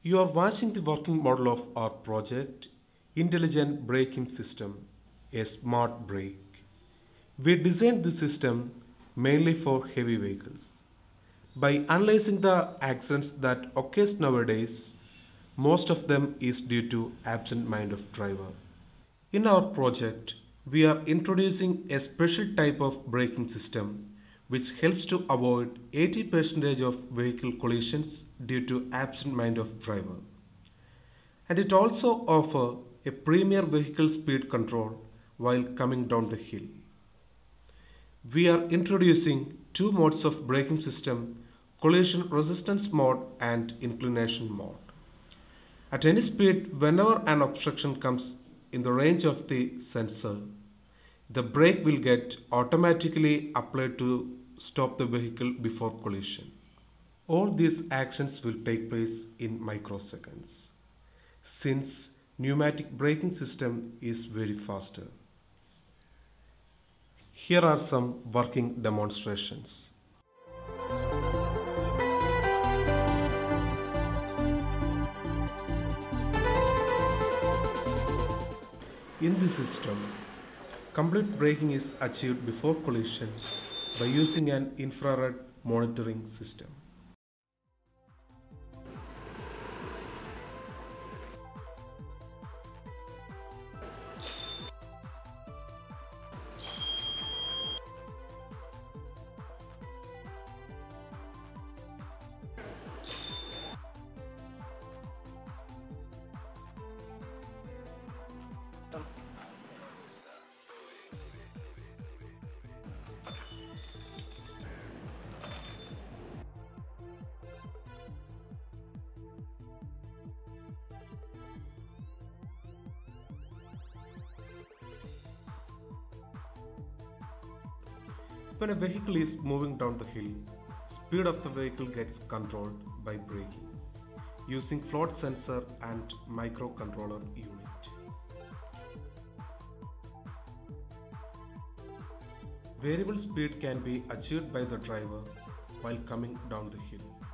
You are watching the working model of our project, Intelligent Braking System, a smart brake. We designed the system mainly for heavy vehicles. By analyzing the accidents that occur nowadays, most of them is due to absent mind of driver. In our project, we are introducing a special type of braking system which helps to avoid 80% of vehicle collisions due to absent mind of driver. And it also offer a premier vehicle speed control while coming down the hill. We are introducing two modes of braking system, collision resistance mode and inclination mode. At any speed, whenever an obstruction comes in the range of the sensor, the brake will get automatically applied to stop the vehicle before collision. All these actions will take place in microseconds since pneumatic braking system is very faster. Here are some working demonstrations. In this system, complete braking is achieved before collision by using an infrared monitoring system. When a vehicle is moving down the hill, speed of the vehicle gets controlled by braking using float sensor and microcontroller unit. Variable speed can be achieved by the driver while coming down the hill.